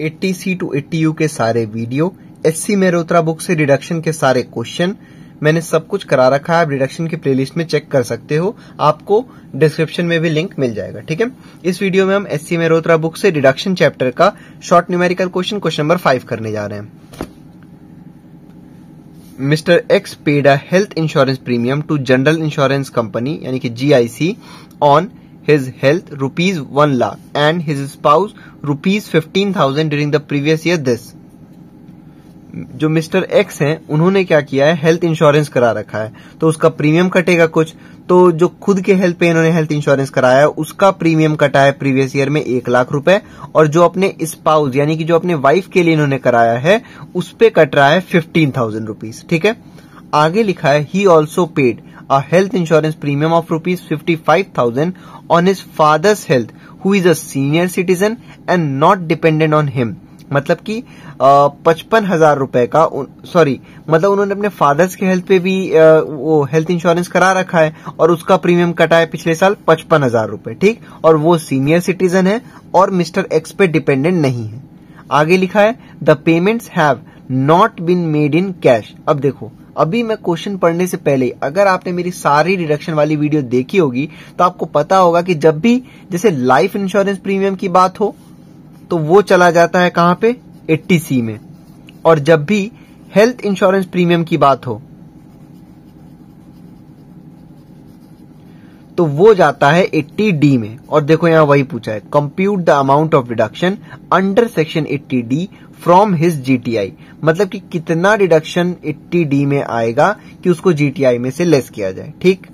80 C to 80 U के सारे video S C Mehrotra book से रिडक्शन के सारे क्वेश्चन मैंने सब कुछ करा रखा है। आप रिडक्शन की प्लेलिस्ट में चेक कर सकते हो। आपको डिस्क्रिप्शन में भी लिंक मिल जाएगा, ठीक है? इस वीडियो में हम एस सी मेरोत्रा बुक से डिडक्शन चैप्टर का short numerical question question number five करने जा रहे हैं। Mister X paid a health insurance premium to general insurance company यानी कि GIC on his health rupees 1 lakh and his spouse rupees 15000 during the previous year this. जो mister X हैं, उन्होंने क्या किया है? हेल्थ इंश्योरेंस करा रखा है। तो उसका प्रीमियम कटेगा कुछ। तो जो खुद के हेल्थ पे इन्होंने हेल्थ इंश्योरेंस कराया है, उसका प्रीमियम कटा है प्रीवियस ईयर में एक लाख रुपए। और जो अपने स्पाउस यानी कि जो अपने वाइफ के लिए इन्होंने कराया है, उस पे कट रहा है फिफ्टीन थाउज़ेंड ठीक है? आगे लिखा है he also paid a health insurance premium of rupees 55,000 on his father's health who is a senior citizen and not dependent on him. मतलब कि पचपन हज़ार रुपए का सॉरी मतलब उन्होंने अपने फादर्स के हेल्थ पे भी आ, वो हेल्थ इंश्योरेंस करा रखा है और उसका प्रीमियम कटा है पिछले साल पचपन हज़ार रुपए ठीक? और वो सीनियर सिटीजन है और मिस्टर एक्स पे डिपेंडेंट नहीं है। आगे लिखा है the payments have not been made in cash अब देखो अभी मैं क्वेश्चन पढ़ने से पहले, अगर आपने मेरी सारी डिडक्शन वाली वीडियो देखी होगी तो आपको पता होगा कि जब भी जैसे लाइफ इंश्योरेंस प्रीमियम की बात हो तो वो चला जाता है कहाँ पे? 80 सी में। और जब भी हेल्थ इंश्योरेंस प्रीमियम की बात हो तो वो जाता है 80 डी में। और देखो यहाँ वही पूछा है compute the amount of deduction under section 80 D from his GTI मतलब कि कितना डिडक्शन 80 डी में आएगा कि उसको जीटीआई में से लेस किया जाए, ठीक?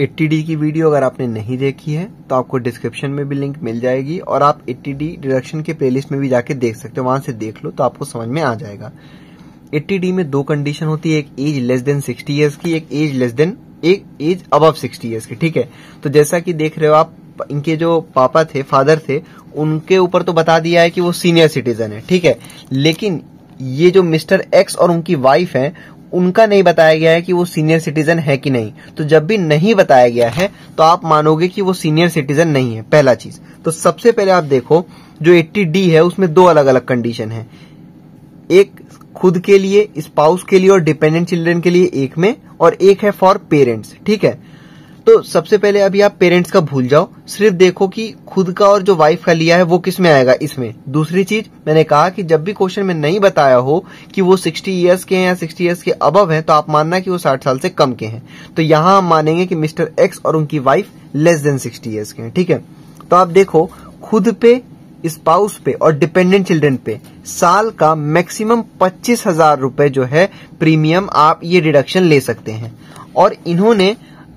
80 डी की वीडियो अगर आपने नहीं देखी है तो आपको डिस्क्रिप्शन में भी लिंक मिल जाएगी और आप 80 डी डिडक्शन के प्लेलिस्ट में भी जाके देख सकते हो, वहाँ से देख लो तो आपको समझ में आ जाएगा। 80 डी में दो कंडीशन होती है, एक एज लेस देन 60 इयर्स की, एक एज लेस देन एक एज अबव 60 इयर्स की, ठीक है? तो जैसा कि देख रहे हो आप, इनके जो पापा थे फादर थे, उनके ऊपर तो बता दिया है कि वो सीनियर सिटीजन है, ठीक है? लेकिन ये जो मिस्टर एक्स और उनकी वाइफ है, उनका नहीं बताया गया है कि वो सीनियर सिटीजन है कि नहीं। तो जब भी नहीं बताया गया है तो आप मानोगे कि वो सीनियर सिटीजन नहीं है, पहला चीज़। तो सबसे पहले आप देखो, जो 80 डी है, उसमें दो अलग अलग कंडीशन है। एक खुद के लिए स्पाउस के लिए और डिपेंडेंट चिल्ड्रन के लिए एक में और एक है फॉर पेरेंट्स ठीक है? तो सबसे पहले अभी आप पेरेंट्स का भूल जाओ। सिर्फ़ देखो कि खुद का और जो वाइफ का लिया है वो किसमें आएगा? इसमें। दूसरी चीज़, मैंने कहा कि जब भी क्वेश्चन में नहीं बताया हो कि वो 60 इयर्स के हैं या 60 इयर्स के अबव हैं तो आप मानना कि वो 60 साल से कम के हैं। तो यहाँ हम मानेंगे कि मिस्टर एक्स और उनकी wife less than sixty years के हैं, ठीक है? तो आप देखो, खुद पे स्पाउस पे और डिपेंडेंट चिल्ड्रन पे, साल का मैक्सिमम पच्चीस हज़ार रूपए जो है प्रीमियम आप ये डिडक्शन ले सकते हैं। और इन्होंने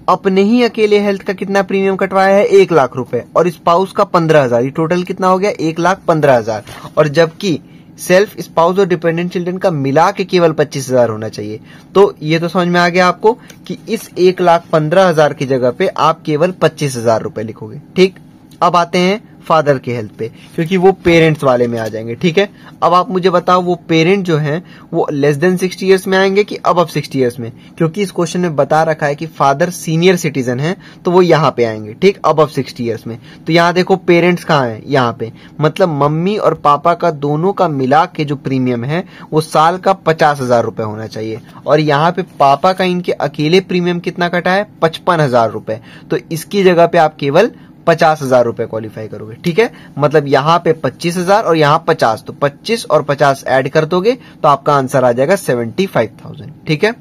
अपने ही अकेले हेल्थ का कितना प्रीमियम कटवाया है? एक लाख रुपए। और स्पाउस का पंद्रह हज़ार। ये टोटल कितना हो गया? एक लाख पंद्रह हज़ार। और जबकि सेल्फ स्पाउस और डिपेंडेंट चिल्ड्रन का मिला के केवल पच्चीस हज़ार होना चाहिए। तो ये तो समझ में आ गया आपको कि इस एक लाख पंद्रह हज़ार की जगह पे आप केवल पच्चीस हज़ार रूपए लिखोगे। ठीक? अब आते हैं फादर के हेल्थ पे, क्योंकि वो पेरेंट्स वाले में आ जाएँगे, ठीक है? अब आप मुझे बताओ, वो पेरेंट जो हैं, वो लेस देन सिक्सटी ईयर्स में आएँगे कि अब अब सिक्सटी ईयर्स में? क्योंकि इस क्वेश्चन में बता रखा है कि फादर सीनियर सिटीजन है तो वो यहाँ पे आएँगे, ठीक? अब अब सिक्सटी ईयर्स में। तो यहाँ देखो, पेरेंट्स कहाँ है? यहाँ पे। मतलब मम्मी और पापा का दोनों का मिला के जो प्रीमियम है, वो साल का पचास हज़ार रुपए होना चाहिए। और यहाँ पे पापा का इनके अकेले प्रीमियम कितना कटा है? पचपन हज़ार रुपए। तो इसकी जगह पे आप केवल पचास हज़ार रुपए क्वालिफाई करोगे, ठीक है? मतलब यहाँ पे पच्चीस हज़ार और यहाँ पचास तो पच्चीस और पचास ऐड कर दोगे तो आपका आंसर आ जाएगा सेवेंटी फाइव थाउज़ेंड, ठीक है?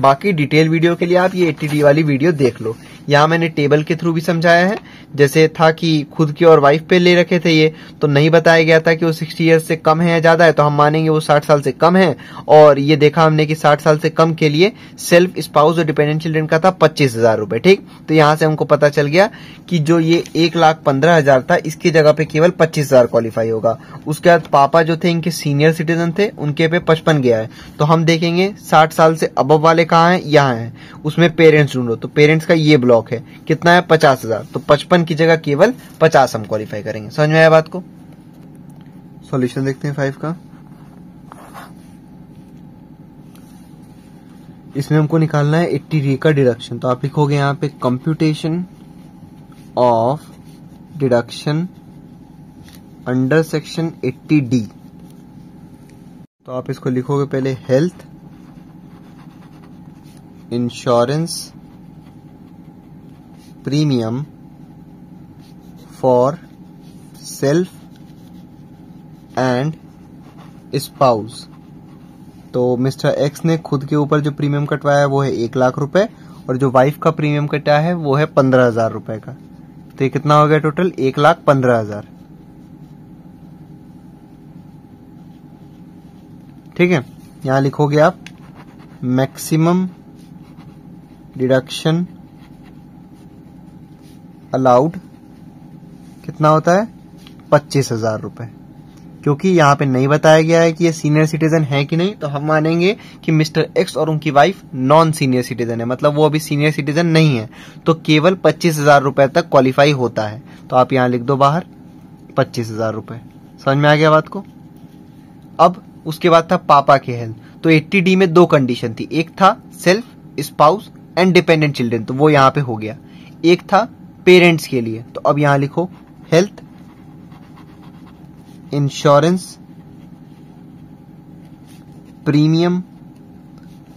बाकी डिटेल वीडियो के लिए आप ये एटीडी वाली वीडियो देख लो। यहाँ मैंने टेबल के थ्रू भी समझाया है। जैसे था कि खुद की और वाइफ पे ले रखे थे ये तो नहीं बताया गया था कि वो सिक्सटी ईयर्स से कम है या ज़्यादा है तो हम मानेंगे वो साठ साल से कम है। और ये देखा हमने कि साठ साल से कम के लिए सेल्फ स्पाउस और डिपेंडेंट चिल्ड्रन का था पच्चीस हज़ार रुपए, ठीक? तो यहाँ से हमको पता चल गया कि जो ये एक लाख पंद्रह हज़ार था, इसकी जगह पे केवल पच्चीस हज़ार क्वालिफाई होगा। उसके बाद पापा जो थे, इनके सीनियर सिटीजन थे, उनके पे पचपन गया है। तो हम देखेंगे साठ साल से अब वाले कहाँ है? यहाँ है। उसमें पेरेंट्स ढूंढो। तो पेरेंट्स का ये ब्लॉक है। कितना है? पचास हज़ार। तो पचपन की जगह केवल पचास हम क्वालिफाई करेंगे। समझ में आया बात को? सॉल्यूशन देखते हैं फाइव का। इसमें हमको निकालना है एट्टी डी का डिडक्शन तो आप लिखोगे यहाँ पे computation of deduction under section 80 D तो आप इसको लिखोगे पहले health insurance premium for self and spouse तो मिस्टर एक्स ने खुद के ऊपर जो प्रीमियम कटवाया है वो है एक लाख रुपए और जो वाइफ का प्रीमियम कटा है वो है पंद्रह हज़ार रुपए का। तो ये कितना हो गया टोटल एक लाख पंद्रह हज़ार। ठीक है? यहाँ लिखोगे आप मैक्सिमम डिडक्शन अलाउड कितना होता है? पच्चीस हज़ार रुपए। क्योंकि यहाँ पे नहीं बताया गया है कि ये सीनियर सिटीजन है कि नहीं तो हम मानेंगे कि मिस्टर एक्स और उनकी वाइफ नॉन सीनियर सिटीजन है। मतलब वो अभी सीनियर सिटीजन नहीं है। तो केवल पच्चीस हज़ार रुपए तक क्वालिफाई होता है। तो आप यहाँ लिख दो बाहर, पच्चीस हज़ार रुपए। समझ में आ गया बात को? अब उसके बाद था पापा के हेल्थ तो एट्टी डी में दो कंडीशन थी। एक था self spouse and dependent children तो वो यहाँ पे हो गया। एक था पेरेंट्स के लिए। तो अब यहाँ लिखो health insurance premium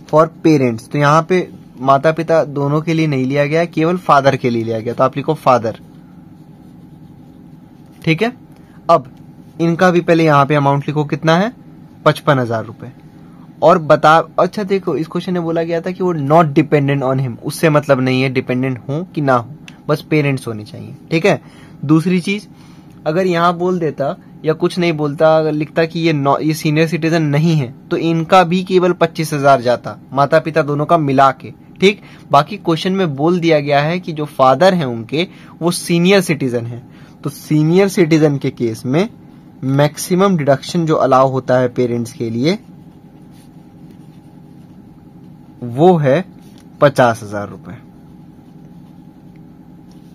for parents तो यहाँ पे माता पिता दोनों के लिए नहीं लिया गया, केवल फादर के लिए लिया गया। तो आप लिखो फादर ठीक है? अब, इनका भी पहले यहाँ पे अमाउंट लिखो, कितना है? पचपन हज़ार रुपए। और बता अच्छा देखो, इस क्वेश्चन में बोला गया था कि वो नॉट डिपेंडेंट ऑन हिम उससे मतलब नहीं है डिपेंडेंट हो कि ना हो। बस पेरेंट्स होने चाहिए, ठीक है? दूसरी चीज़, अगर यहाँ बोल देता या कुछ नहीं बोलता, अगर लिखता कि ये ये सीनियर सिटीजन नहीं है तो इनका भी केवल पच्चीस हज़ार जाता माता पिता दोनों का मिला के, ठीक? बाकी क्वेश्चन में बोल दिया गया है कि जो फादर है उनके, वो सीनियर सिटीजन है। तो सीनियर सिटीजन के केस में मैक्सिमम डिडक्शन जो अलाउ होता है पेरेंट्स के लिए, वो है पचास हज़ार रुपए।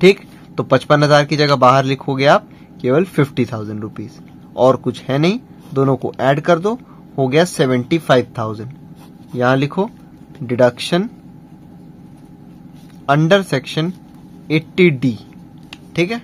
ठीक? तो पचपन हज़ार की जगह बाहर लिखोगे आप, केवल फिफ्टी थाउज़ेंड रुपीज़ और कुछ है नहीं, दोनों को ऐड कर दो, हो गया सेवेंटी फाइव थाउज़ेंड यहाँ लिखो deduction under section eighty D ठीक है?